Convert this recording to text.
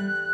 Bye.